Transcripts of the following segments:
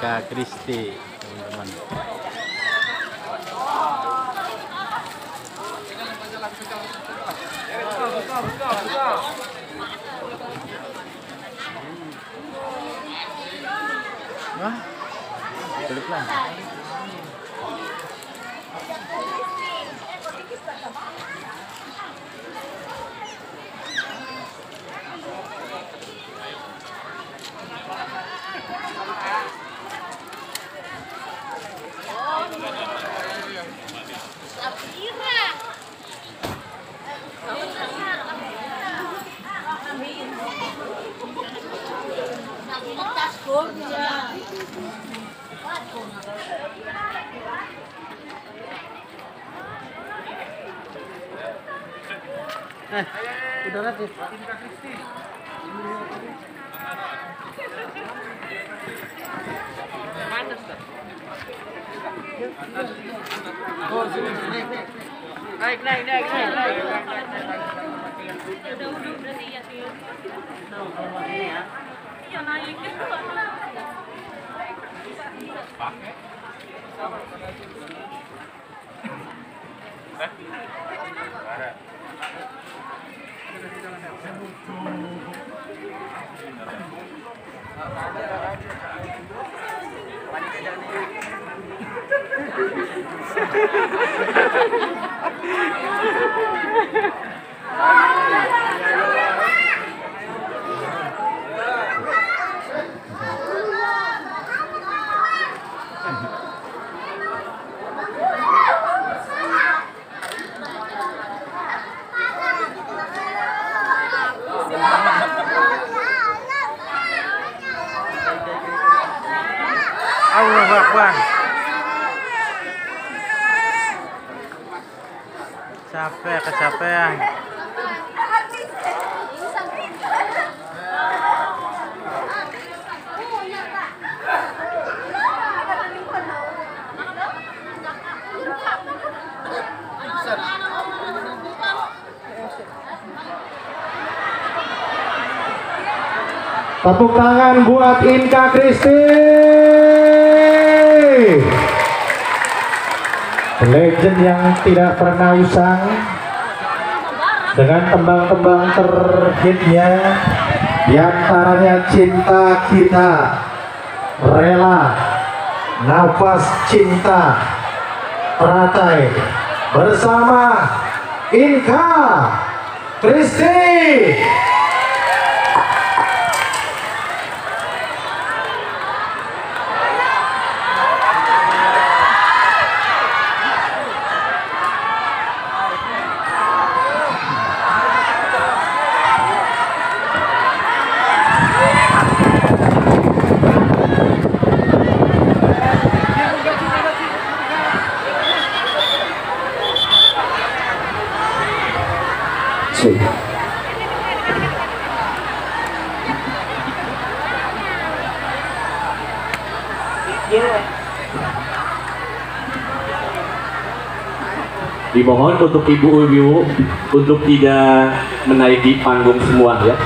Inka Kristi teman-teman Wah, lagi. Eh, udah nanti. Naik, naik, naik, naik, naik. Iya naik gitu. Allahu Ha ha ha ha ha! Kecapean. Tepuk tangan buat Inka Kristi. Legend yang tidak pernah usang dengan tembang-tembang terhitnya di antaranya cinta kita rela nafas cinta teratai bersama Inka Kristi. Dimohon untuk ibu-ibu untuk tidak menaiki panggung semua ya.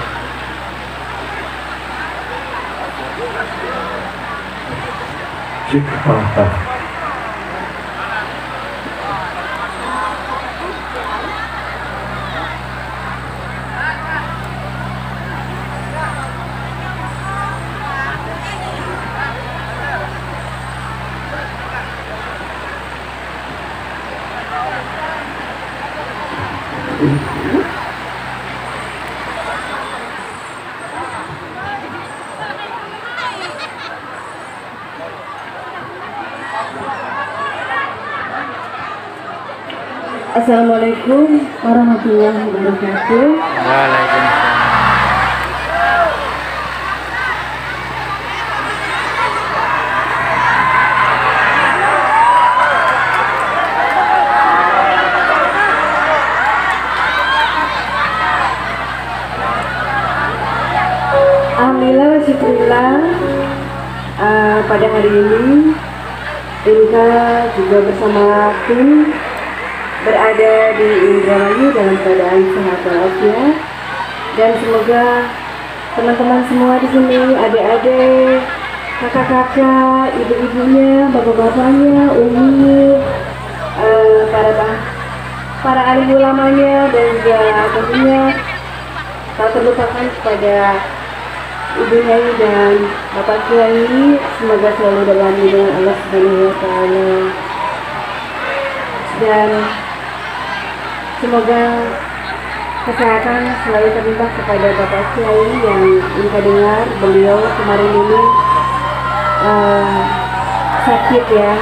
Assalamualaikum warahmatullahi wabarakatuh. Alhamdulillah eh, pada hari ini Inka juga bersama tim berada di Indramayu dalam keadaan sehat walafiat dan semoga teman-teman semua di sini adik-adik kakak-kakak, ibu-ibunya, bapak-bapaknya, umi, eh, para para alim ulamanya dan juga tentunya tak terlupakan kepada Ibu Nyai dan Bapak Kiai semoga selalu dalam lindungan Allah Subhanahu wa taala. Dan semoga kesehatan selalu terlibat kepada Bapak Kiai yang kita dengar beliau kemarin ini eh, sakit ya.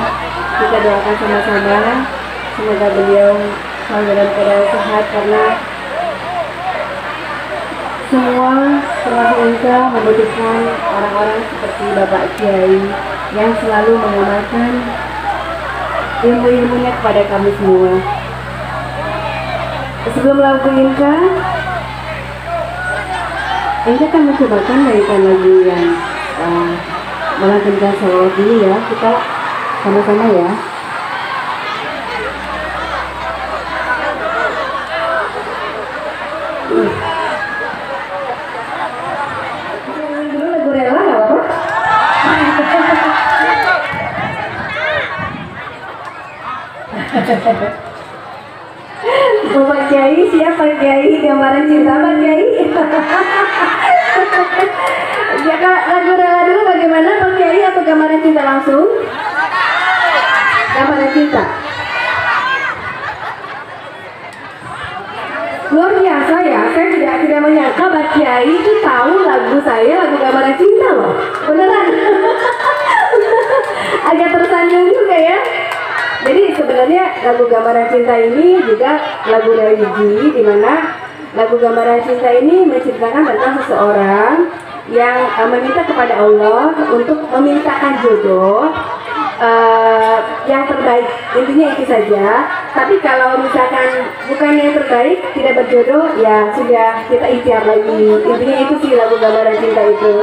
Kita doakan sama-sama semoga beliau selalu dalam keadaan sehat karena semua termasuk engkau membutuhkan orang-orang seperti Bapak Kiai yang selalu mengamalkan ilmu-ilmunya kepada kami semua. Sebelum lagu Inka, Inka kan mencobakan nyanyikan lagu yang uh, melantunkan salawat dulu ya. Kita sama-sama ya. Dulu lagu rela nggak apa-apa? Bapak Kiai siapa Kiai? Gambaran cinta Pak Kiai? Ya lagu rela dulu bagaimana Pak Kiai atau gambaran cinta langsung? Gambaran cinta. Luar biasa ya saya tidak tidak menyangka Pak Kiai itu tahu lagu saya lagu gambaran cinta loh. Beneran. Agak tersanjung juga ya. Jadi sebenarnya lagu gambaran cinta ini juga lagu religi di mana lagu gambaran cinta ini menceritakan tentang seseorang yang eh, meminta kepada Allah untuk memintakan jodoh eh, yang terbaik. Intinya itu saja. Tapi kalau misalkan bukan yang terbaik tidak berjodoh ya sudah kita ikhtiar lagi. Intinya itu sih lagu gambaran cinta itu